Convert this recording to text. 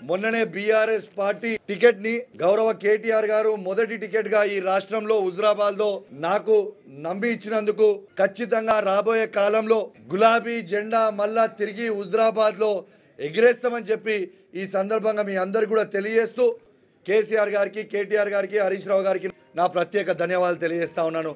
మొన్ననే BRS party టికెట్ని గౌరవ కేటీఆర్ గారు మొదటి టికెట్గా ఈ రాష్ట్రంలో హుజరాబాద్లో నాకు నమ్మి ఇచ్చినందుకు ఖచ్చితంగా రాబోయే కాలంలో గులాబీ జెండా మళ్ళా తిరిగి హుజరాబాద్లో ఎగిరేస్తామని చెప్పి ఈ సందర్భంగా మీ అందరు కూడా తెలియజేస్తూ కేసీఆర్ గారికి కేటీఆర్ గారికి హరీష్ రావు గారికి నా ప్రత్యేక ధన్యవాదాలు తెలియజేస్తా ఉన్నాను.